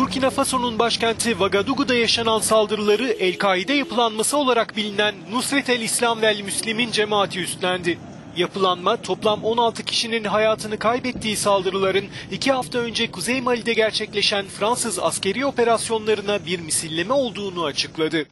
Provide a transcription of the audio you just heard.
Burkina Faso'nun başkenti Vagadugu'da yaşanan saldırıları El-Kaide yapılanması olarak bilinen Nusret el İslam vel Müslim'in cemaati üstlendi. Yapılanma toplam 16 kişinin hayatını kaybettiği saldırıların iki hafta önce Kuzey Mali'de gerçekleşen Fransız askeri operasyonlarına bir misilleme olduğunu açıkladı.